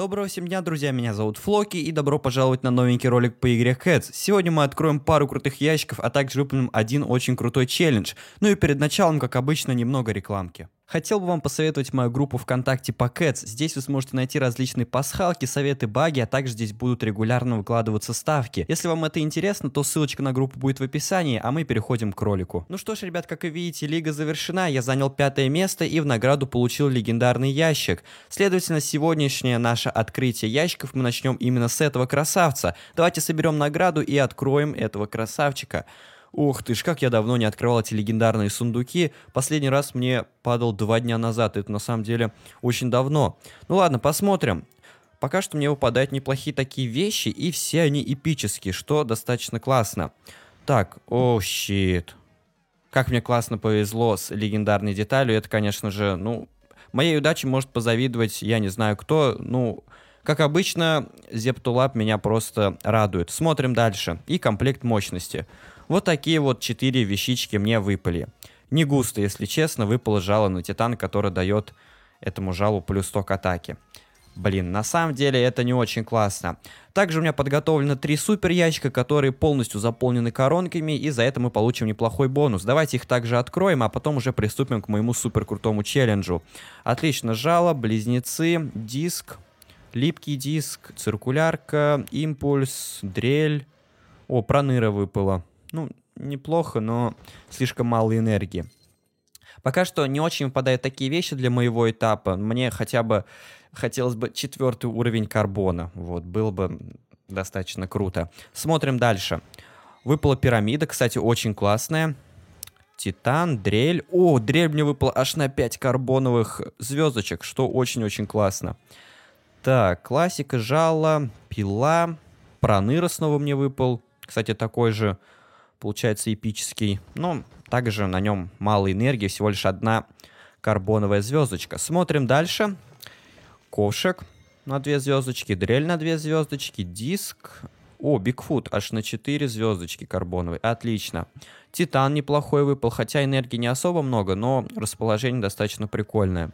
Доброго всем дня, друзья, меня зовут Флоки, и добро пожаловать на новенький ролик по игре Cats. Сегодня мы откроем пару крутых ящиков, а также выполним один очень крутой челлендж. Ну и перед началом, как обычно, немного рекламки. Хотел бы вам посоветовать мою группу ВКонтакте Cats. Здесь вы сможете найти различные пасхалки, советы, баги, а также здесь будут регулярно выкладываться ставки. Если вам это интересно, то ссылочка на группу будет в описании, а мы переходим к ролику. Ну что ж, ребят, как и видите, лига завершена, я занял пятое место и в награду получил легендарный ящик. Следовательно, сегодняшнее наше открытие ящиков мы начнем именно с этого красавца. Давайте соберем награду и откроем этого красавчика. Ух ты ж, как я давно не открывал эти легендарные сундуки. Последний раз мне падал два дня назад. Это на самом деле очень давно. Ну ладно, посмотрим. Пока что мне выпадают неплохие такие вещи, и все они эпические, что достаточно классно. Так, о, щит. Как мне классно повезло с легендарной деталью. Это, конечно же, ну, моей удаче может позавидовать, я не знаю кто. Ну, как обычно, Зептулап меня просто радует. Смотрим дальше. И комплект мощности. Вот такие вот четыре вещички мне выпали. Не густо, если честно, выпало жало на титан, который дает этому жалу плюс 100 к атаке. Блин, на самом деле это не очень классно. Также у меня подготовлено три супер ящика, которые полностью заполнены коронками, и за это мы получим неплохой бонус. Давайте их также откроем, а потом уже приступим к моему супер крутому челленджу. Отлично, жало, близнецы, диск, липкий диск, циркулярка, импульс, дрель. О, проныра выпала ну, неплохо, но слишком мало энергии. Пока что не очень выпадают такие вещи для моего этапа. Мне хотя бы хотелось бы четвертый уровень карбона. Вот, было бы достаточно круто. Смотрим дальше. Выпала пирамида, кстати, очень классная. Титан, дрель. О, дрель мне выпала аж на 5 карбоновых звездочек, что очень-очень классно. Так, классика, жало, пила. Проныра снова мне выпал. Кстати, такой же получается эпический. Но также на нем мало энергии, всего лишь одна карбоновая звездочка. Смотрим дальше. Ковшик на две звездочки, дрель на две звездочки, диск. О, Бигфут аж на 4 звездочки карбоновой. Отлично. Титан неплохой выпал, хотя энергии не особо много, но расположение достаточно прикольное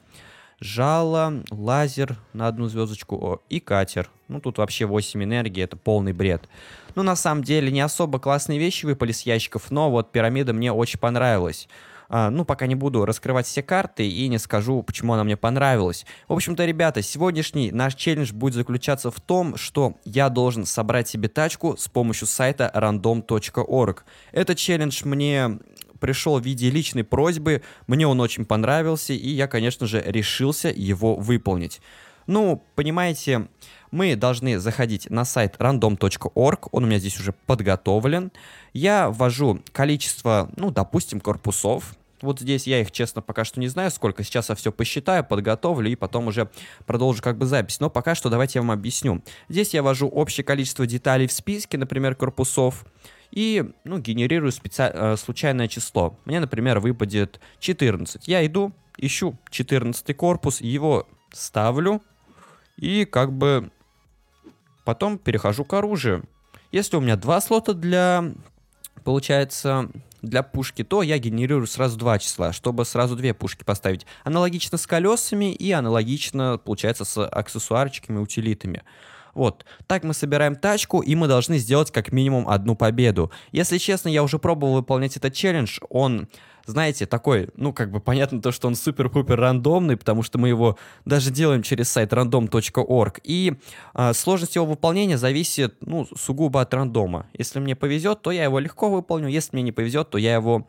жало, лазер на одну звездочку о, и катер. Ну, тут вообще 8 энергии, это полный бред. Ну, на самом деле, не особо классные вещи выпали с ящиков, но вот пирамида мне очень понравилась. А, ну, пока не буду раскрывать все карты и не скажу, почему она мне понравилась. В общем-то, ребята, сегодняшний наш челлендж будет заключаться в том, что я должен собрать себе тачку с помощью сайта random.org. Этот челлендж мне пришел в виде личной просьбы, мне он очень понравился, и я, конечно же, решился его выполнить. Ну, понимаете, мы должны заходить на сайт random.org, он у меня здесь уже подготовлен. Я ввожу количество, ну, допустим, корпусов, вот здесь я их, честно, пока что не знаю, сколько. Сейчас я все посчитаю, подготовлю и потом уже продолжу как бы запись. Но пока что давайте я вам объясню. Здесь я ввожу общее количество деталей в списке, например, корпусов и ну, генерирую специ... Э, случайное число. Мне, например, выпадет 14. Я иду, ищу 14 корпус, его ставлю и как бы потом перехожу к оружию. Если у меня два слота для, получается, для пушки, то я генерирую сразу два числа, чтобы сразу две пушки поставить. Аналогично с колесами и аналогично, получается, с аксессуарчиками, утилитами. Вот, так мы собираем тачку, и мы должны сделать как минимум одну победу. Если честно, я уже пробовал выполнять этот челлендж, он знаете, такой, ну, как бы понятно то, что он супер-пупер рандомный, потому что мы его даже делаем через сайт random.org. И э, сложность его выполнения зависит, ну, сугубо от рандома. Если мне повезет, то я его легко выполню, если мне не повезет, то я его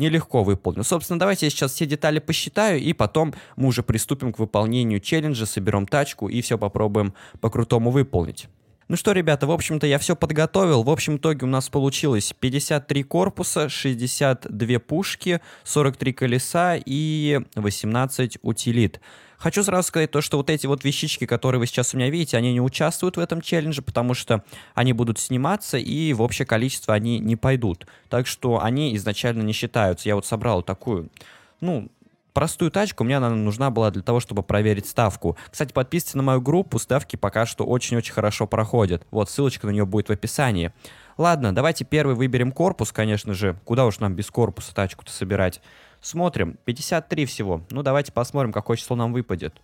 нелегко выполню. Собственно, давайте я сейчас все детали посчитаю, и потом мы уже приступим к выполнению челленджа, соберем тачку и все попробуем по-крутому выполнить. Ну что, ребята, в общем-то, я все подготовил. В общем итоге у нас получилось 53 корпуса, 62 пушки, 43 колеса и 18 утилит. Хочу сразу сказать то, что вот эти вот вещички, которые вы сейчас у меня видите, они не участвуют в этом челлендже, потому что они будут сниматься, и в общее количество они не пойдут. Так что они изначально не считаются. Я вот собрал такую, ну, простую тачку, мне она нужна была для того, чтобы проверить ставку. Кстати, подписывайтесь на мою группу, ставки пока что очень-очень хорошо проходят. Вот, ссылочка на нее будет в описании. Ладно, давайте первый выберем корпус, конечно же. Куда уж нам без корпуса тачку-то собирать? Смотрим, 53 всего. Ну, давайте посмотрим, какое число нам выпадет.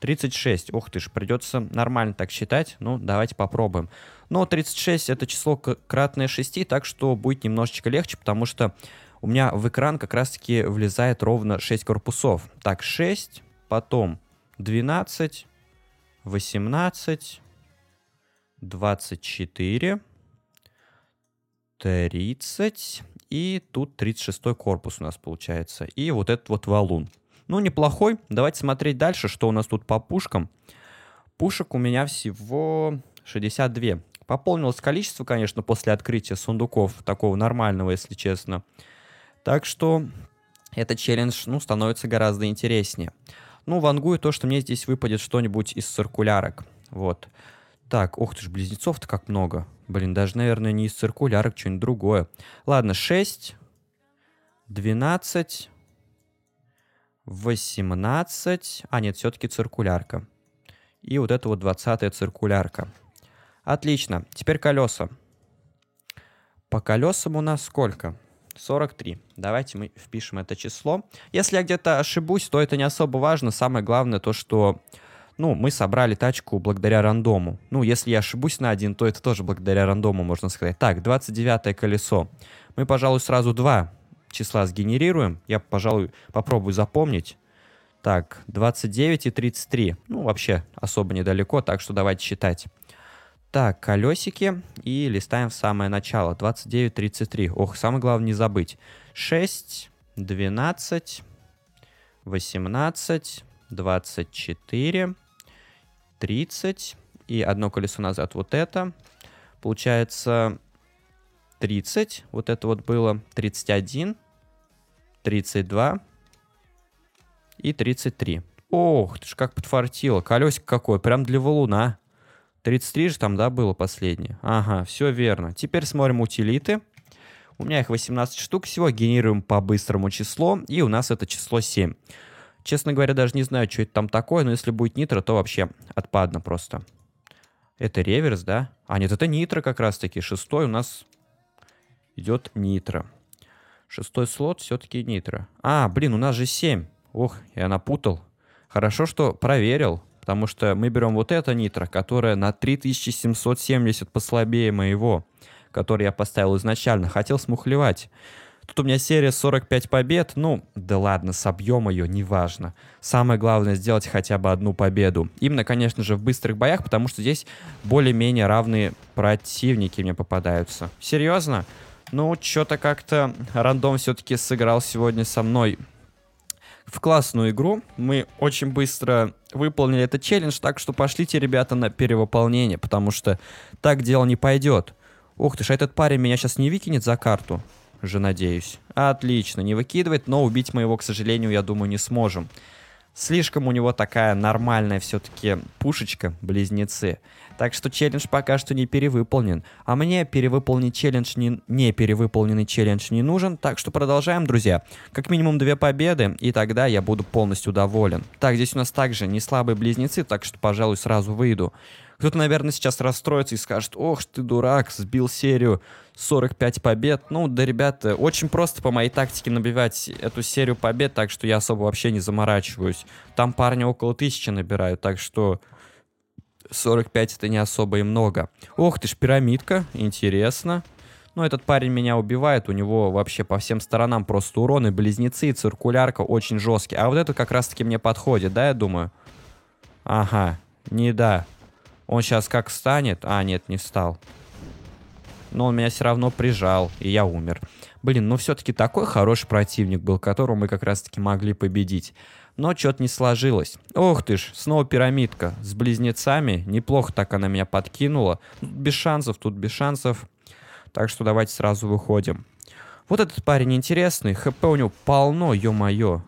36. Ух ты ж, придется нормально так считать. Ну, давайте попробуем. Но 36 это число кратное 6, так что будет немножечко легче, потому что у меня в экран как раз-таки влезает ровно 6 корпусов. Так, 6, потом 12, 18, 24, 30, и тут 36 корпус у нас получается. И вот этот вот валун. Ну, неплохой. Давайте смотреть дальше, что у нас тут по пушкам. Пушек у меня всего 62. Пополнилось количество, конечно, после открытия сундуков, такого нормального, если честно. Так что этот челлендж, ну, становится гораздо интереснее. Ну, вангую то, что мне здесь выпадет что-нибудь из циркулярок. Вот. Так, ух ты ж, близнецов-то как много. Блин, даже, наверное, не из циркулярок, что-нибудь другое. Ладно, 6, 12, 18. А, нет, все-таки циркулярка. И вот это вот 20 циркулярка. Отлично. Теперь колеса. По колесам у нас сколько? 43. Давайте мы впишем это число. Если я где-то ошибусь, то это не особо важно. Самое главное то, что ну, мы собрали тачку благодаря рандому. Ну, если я ошибусь на один, то это тоже благодаря рандому, можно сказать. Так, 29 колесо. Мы, пожалуй, сразу два числа сгенерируем. Я, пожалуй, попробую запомнить. Так, 29 и 33. Ну, вообще особо недалеко, так что давайте считать. Так, колесики и листаем в самое начало. 29, 33. Ох, самое главное не забыть. 6, 12, 18, 24, 30 и одно колесо назад вот это. Получается 30, вот это вот было 31, 32 и 33. Ох, ты ж как подфартило. Колесико какое, прям для валуна. 33 же там, да, было последнее? Ага, все верно. Теперь смотрим утилиты. У меня их 18 штук всего, генерируем по быстрому число, и у нас это число 7. Честно говоря, даже не знаю, что это там такое, но если будет нитро, то вообще отпадно просто. Это реверс, да? А, нет, это нитро как раз-таки. Шестой у нас идет нитро. Шестой слот все-таки нитро. А, блин, у нас же 7. Ох, я напутал. Хорошо, что проверил, потому что мы берем вот это нитро, которое на 3770 послабее моего, который я поставил изначально. Хотел смухлевать. Тут у меня серия 45 побед. Ну, да ладно, собьем ее, неважно. Самое главное сделать хотя бы одну победу. Именно, конечно же, в быстрых боях, потому что здесь более-менее равные противники мне попадаются. Серьезно? Ну, что-то как-то рандом все-таки сыграл сегодня со мной в классную игру. Мы очень быстро выполнили этот челлендж, так что пошлите, ребята, на перевыполнение, потому что так дело не пойдет. Ух ты ж, а этот парень меня сейчас не выкинет за карту же надеюсь. Отлично, не выкидывает, но убить мы его, к сожалению, я думаю, не сможем. Слишком у него такая нормальная все-таки пушечка, близнецы. Так что челлендж пока что не перевыполнен. А мне перевыполнить челлендж не, не перевыполненный челлендж не нужен. Так что продолжаем, друзья. Как минимум две победы, и тогда я буду полностью доволен. Так, здесь у нас также не слабые близнецы, так что, пожалуй, сразу выйду. Кто-то, наверное, сейчас расстроится и скажет, ох ты дурак, сбил серию 45 побед. Ну, да, ребята, очень просто по моей тактике набивать эту серию побед, так что я особо вообще не заморачиваюсь. Там парни около тысячи набирают, так что 45 это не особо и много. Ох ты ж, пирамидка, интересно. Ну, этот парень меня убивает, у него вообще по всем сторонам просто уроны, близнецы, циркулярка очень жесткие. А вот это как раз-таки мне подходит, да, я думаю? Ага, не да. Он сейчас как встанет? А, нет, не встал. Но он меня все равно прижал, и я умер. Блин, ну все-таки такой хороший противник был, которого мы как раз-таки могли победить. Но что-то не сложилось. Ох ты ж, снова пирамидка с близнецами. Неплохо так она меня подкинула. Без шансов, тут без шансов. Так что давайте сразу выходим. Вот этот парень интересный. ХП у него полно, ё-моё.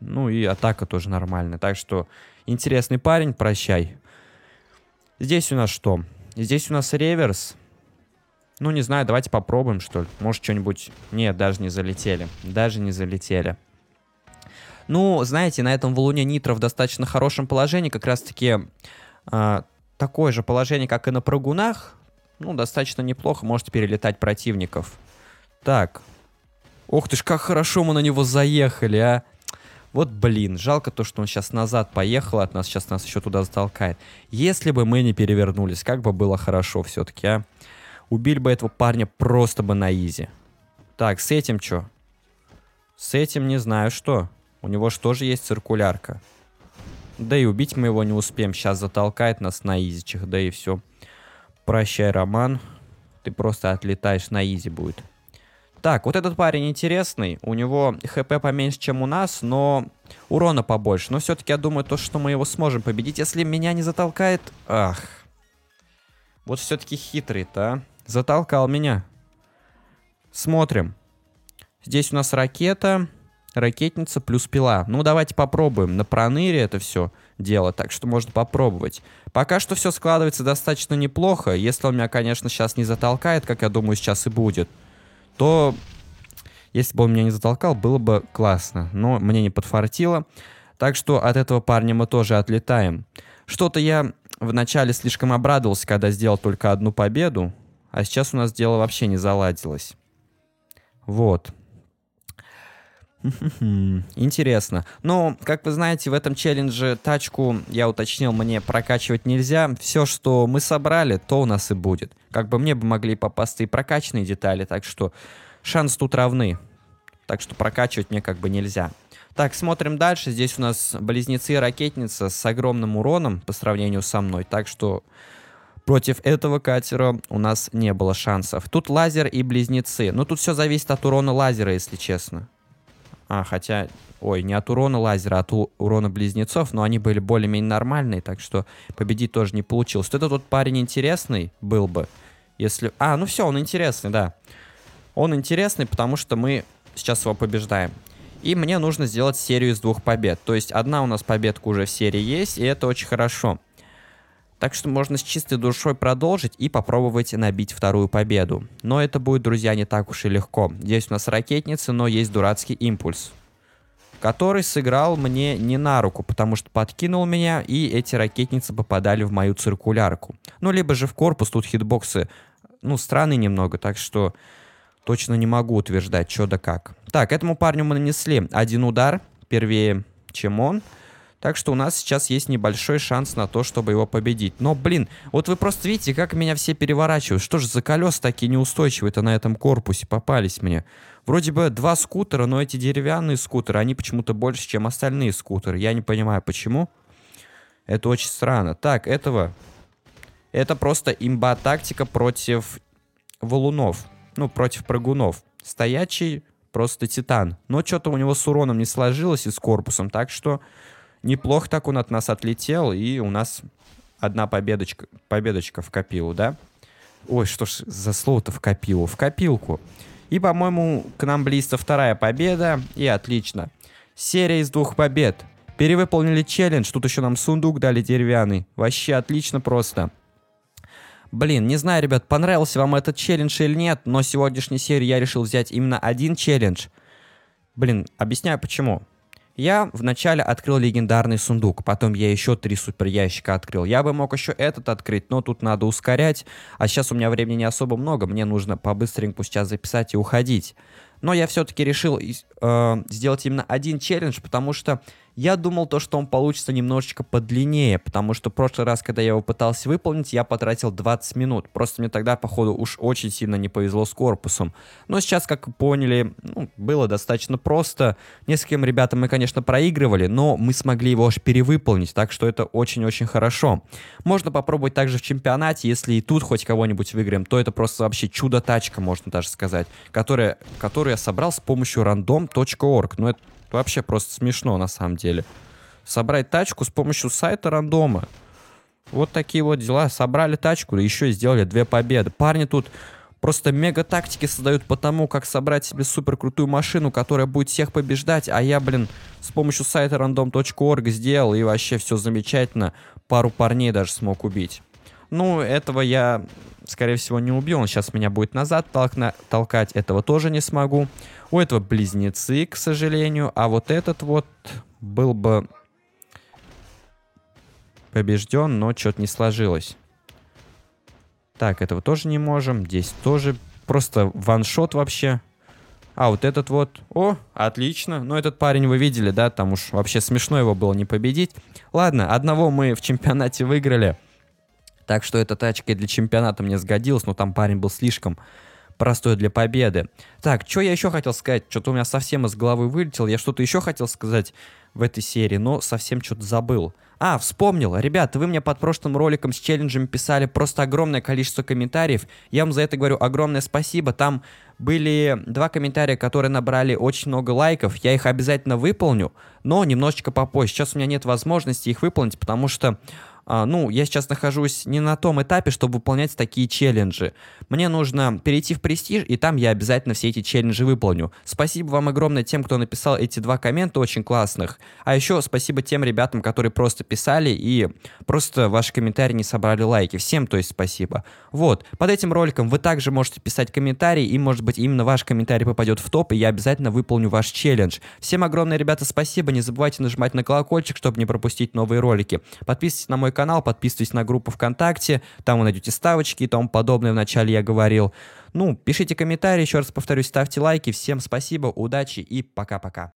Ну и атака тоже нормальная. Так что интересный парень, прощай. Здесь у нас что? Здесь у нас реверс. Ну, не знаю, давайте попробуем, что ли. Может, что-нибудь... Нет, даже не залетели. Даже не залетели. Ну, знаете, на этом валуне Нитро в достаточно хорошем положении. Как раз-таки э, такое же положение, как и на прыгунах. Ну, достаточно неплохо. Можете перелетать противников. Так. Ух ты ж, как хорошо мы на него заехали, а. Вот блин, жалко то, что он сейчас назад поехал от нас, сейчас нас еще туда затолкает. Если бы мы не перевернулись, как бы было хорошо все-таки, а? Убили бы этого парня просто бы на изи. Так, с этим что? С этим не знаю что. У него же тоже есть циркулярка. Да и убить мы его не успеем. Сейчас затолкает нас на изичах, да и все. Прощай, Роман. Ты просто отлетаешь на изи будет. Так, вот этот парень интересный. У него хп поменьше, чем у нас, но урона побольше. Но все-таки я думаю, то, что мы его сможем победить, если меня не затолкает... Ах. Вот все-таки хитрый-то, а. Затолкал меня. Смотрим. Здесь у нас ракета, ракетница плюс пила. Ну, давайте попробуем. На проныре это все дело, так что можно попробовать. Пока что все складывается достаточно неплохо. Если он меня, конечно, сейчас не затолкает, как я думаю, сейчас и будет, то если бы он меня не затолкал, было бы классно. Но мне не подфартило. Так что от этого парня мы тоже отлетаем. Что-то я вначале слишком обрадовался, когда сделал только одну победу. А сейчас у нас дело вообще не заладилось. Вот. Интересно. Но, как вы знаете, в этом челлендже тачку, я уточнил, мне прокачивать нельзя. Все, что мы собрали, то у нас и будет. Как бы мне бы могли попасться и прокачанные детали, так что шанс тут равны. Так что прокачивать мне как бы нельзя. Так, смотрим дальше. Здесь у нас близнецы и ракетница с огромным уроном по сравнению со мной. Так что против этого катера у нас не было шансов. Тут лазер и близнецы. Но тут все зависит от урона лазера, если честно. А, хотя... Ой, не от урона лазера, а от урона близнецов, но они были более-менее нормальные, так что победить тоже не получилось. Вот этот вот парень интересный был бы, если... А, ну все, он интересный, да. Он интересный, потому что мы сейчас его побеждаем. И мне нужно сделать серию из двух побед. То есть одна у нас победка уже в серии есть, и это очень хорошо. Так что можно с чистой душой продолжить и попробовать набить вторую победу. Но это будет, друзья, не так уж и легко. Здесь у нас ракетница, но есть дурацкий импульс. Который сыграл мне не на руку, потому что подкинул меня, и эти ракетницы попадали в мою циркулярку. Ну, либо же в корпус, тут хитбоксы, ну, странные немного, так что точно не могу утверждать, что да как. Так, этому парню мы нанесли один удар, первее, чем он. Так что у нас сейчас есть небольшой шанс на то, чтобы его победить. Но, блин, вот вы просто видите, как меня все переворачивают. Что же за колеса такие неустойчивые-то на этом корпусе попались мне? Вроде бы два скутера, но эти деревянные скутеры, они почему-то больше, чем остальные скутеры. Я не понимаю, почему. Это очень странно. Так, этого... Это просто имба-тактика против валунов. Ну, против прыгунов. Стоячий просто титан. Но что-то у него с уроном не сложилось и с корпусом, так что неплохо так он от нас отлетел, и у нас одна победочка, победочка в копилу, да? Ой, что ж за слово-то в копилу? В копилку. И, по-моему, к нам близится вторая победа, и отлично. Серия из двух побед. Перевыполнили челлендж, тут еще нам сундук дали деревянный. Вообще отлично просто. Блин, не знаю, ребят, понравился вам этот челлендж или нет, но сегодняшней серии я решил взять именно один челлендж. Блин, объясняю почему. Я вначале открыл легендарный сундук, потом я еще три супер ящика открыл. Я бы мог еще этот открыть, но тут надо ускорять. А сейчас у меня времени не особо много, мне нужно по-быстреньку сейчас записать и уходить. Но я все-таки решил э, сделать именно один челлендж, потому что я думал то, что он получится немножечко подлиннее, потому что в прошлый раз, когда я его пытался выполнить, я потратил 20 минут. Просто мне тогда, походу, уж очень сильно не повезло с корпусом. Но сейчас, как поняли, ну, было достаточно просто. Нескольким ребятам мы, конечно, проигрывали, но мы смогли его аж перевыполнить, так что это очень-очень хорошо. Можно попробовать также в чемпионате, если и тут хоть кого-нибудь выиграем, то это просто вообще чудо-тачка, можно даже сказать, которая, которую я собрал с помощью random.org. Ну, это Вообще просто смешно на самом деле. Собрать тачку с помощью сайта рандома. Вот такие вот дела. Собрали тачку, еще и сделали две победы. Парни тут просто мега тактики создают по тому, как собрать себе супер крутую машину, которая будет всех побеждать. А я, блин, с помощью сайта random.org сделал, и вообще все замечательно. Пару парней даже смог убить. Ну, этого я, скорее всего, не убил. Он сейчас меня будет назад толкна толкать. Этого тоже не смогу. У этого близнецы, к сожалению. А вот этот вот был бы побежден, но что-то не сложилось. Так, этого тоже не можем. Здесь тоже просто ваншот вообще. А, вот этот вот. О, отлично. Ну, этот парень вы видели, да? Там уж вообще смешно его было не победить. Ладно, одного мы в чемпионате выиграли. Так что эта тачка для чемпионата мне сгодилась, но там парень был слишком простой для победы. Так, что я еще хотел сказать? Что-то у меня совсем из головы вылетело. Я что-то еще хотел сказать в этой серии, но совсем что-то забыл. А, вспомнил. Ребята, вы мне под прошлым роликом с челленджем писали просто огромное количество комментариев. Я вам за это говорю огромное спасибо. Там были два комментария, которые набрали очень много лайков. Я их обязательно выполню, но немножечко попозже. Сейчас у меня нет возможности их выполнить, потому что ну, я сейчас нахожусь не на том этапе, чтобы выполнять такие челленджи. Мне нужно перейти в престиж, и там я обязательно все эти челленджи выполню. Спасибо вам огромное тем, кто написал эти два коммента очень классных. А еще спасибо тем ребятам, которые просто писали и просто ваши комментарии не собрали лайки. Всем, то есть, спасибо. Вот, под этим роликом вы также можете писать комментарии, и, может быть, именно ваш комментарий попадет в топ, и я обязательно выполню ваш челлендж. Всем огромное, ребята, спасибо. Не забывайте нажимать на колокольчик, чтобы не пропустить новые ролики. Подписывайтесь на мой канал, подписывайтесь на группу ВКонтакте, там вы найдете ставочки и тому подобное, вначале я говорил. Ну, пишите комментарии, еще раз повторюсь, ставьте лайки, всем спасибо, удачи и пока-пока.